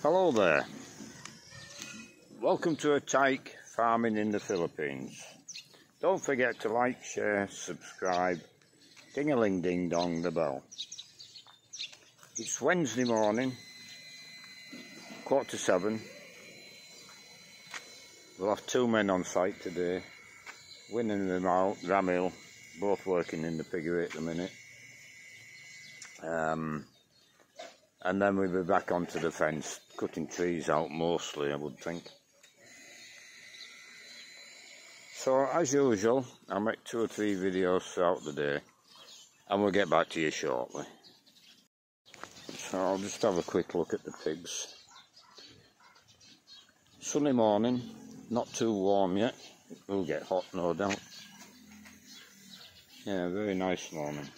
Hello there. Welcome to a tyke farming in the Philippines. Don't forget to like, share, subscribe, ding-a-ling ding dong the bell. It's Wednesday morning, quarter to seven. We'll have two men on site today, winning them and Ramil, both working in the piggery at the minute. Um, and then we'll be back onto the fence, cutting trees out mostly, I would think. So, as usual, I'll make two or three videos throughout the day, and we'll get back to you shortly. So, I'll just have a quick look at the pigs. Sunny morning, not too warm yet, it will get hot no doubt. Yeah, very nice morning.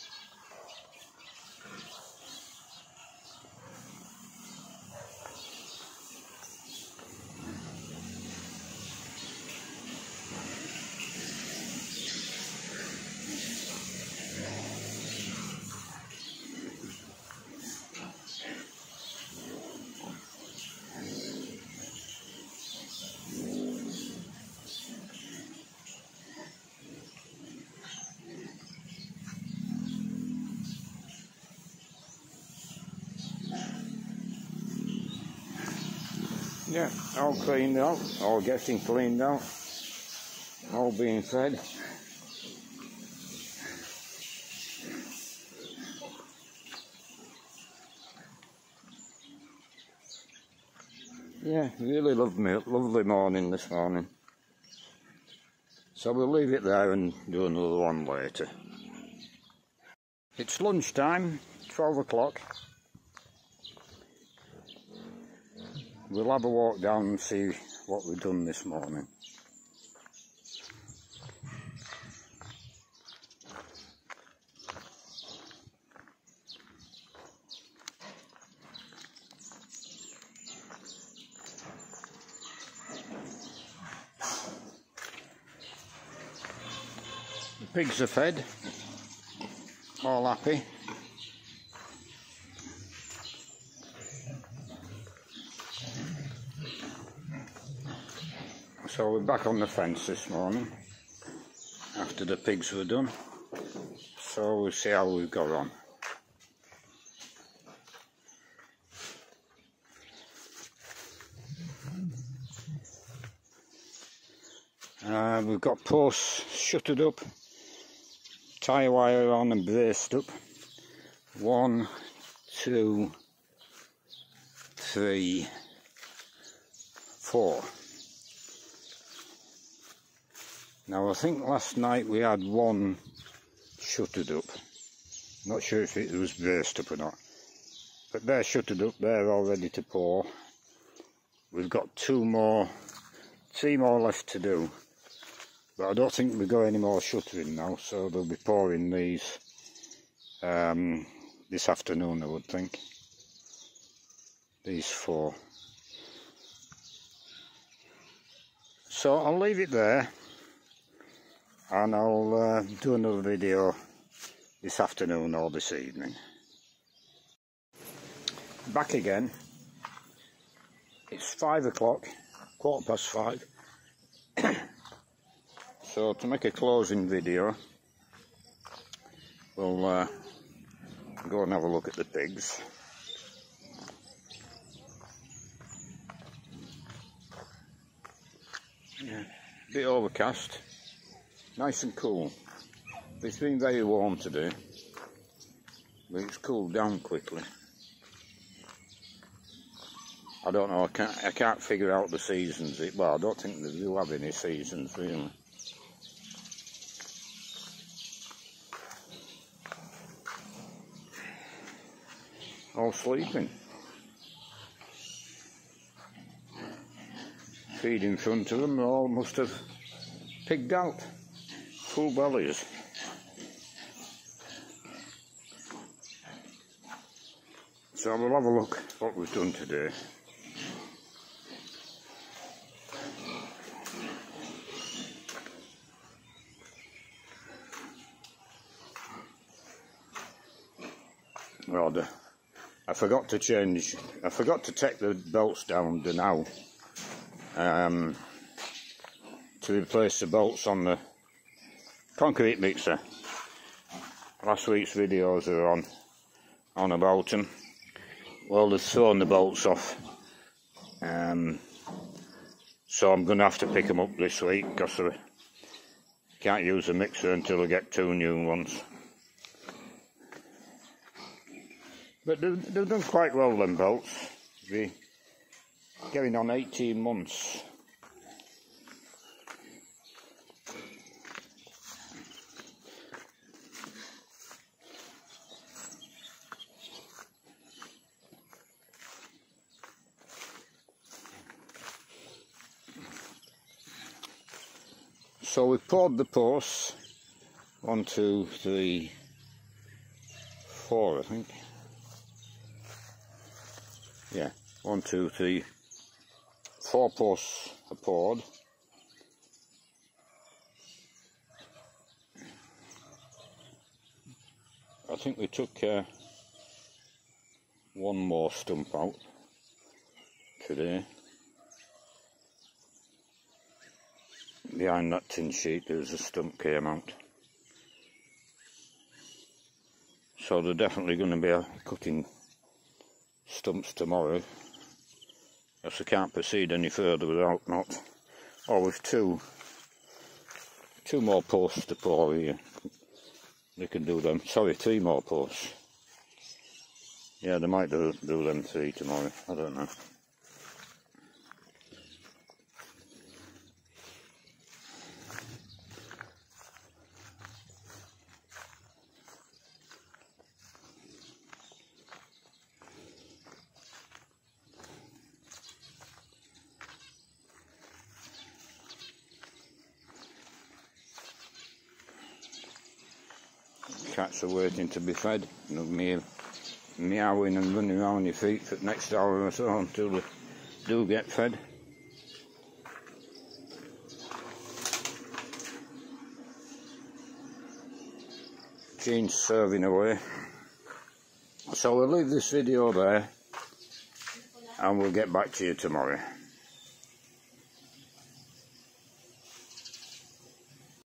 Yeah, all cleaned out, all getting cleaned out, all being fed. Yeah, really lovely, lovely morning this morning. So we'll leave it there and do another one later. It's lunchtime, 12 o'clock. We'll have a walk down and see what we've done this morning. The pigs are fed, all happy. So we're back on the fence this morning after the pigs were done. So we'll see how we've got on. Uh, we've got posts shuttered up, tie wire on and braced up. One, two, three, four. Now I think last night we had one shuttered up. Not sure if it was burst up or not. But they're shuttered up, they're all ready to pour. We've got two more, three more left to do. But I don't think we've got any more shuttering now, so they'll be pouring these um, this afternoon I would think. These four. So I'll leave it there and I'll uh, do another video this afternoon or this evening. Back again. It's five o'clock, quarter past five. so to make a closing video, we'll uh, go and have a look at the pigs. Yeah, a bit overcast nice and cool. It's been very warm today, but it's cooled down quickly. I don't know, I can't, I can't figure out the seasons. Well, I don't think they do have any seasons, really. All sleeping. Feed in front of them, all must have pigged out full bellies. So we'll have a look what we've done today. Well, I forgot to change, I forgot to take the bolts down to now um, to replace the bolts on the concrete mixer. Last week's videos are on on about them. Well, they've thrown the bolts off. Um, so I'm going to have to pick them up this week because I can't use the mixer until I get two new ones. But they've, they've done quite well, them bolts. Be getting on 18 months. So we poured the posts. One, two, three, four, I think. Yeah, one, two, three, four posts are poured. I think we took uh, one more stump out today. Behind that tin sheet there's a stump came out. So they're definitely going to be cutting stumps tomorrow. As I can't proceed any further without not. Oh, with two, two more posts to pour here. They can do them. Sorry, three more posts. Yeah, they might do, do them three tomorrow. I don't know. Cats are waiting to be fed. And me meowing and running around your feet for the next hour or so until they do get fed. Jean's serving away. So we'll leave this video there and we'll get back to you tomorrow.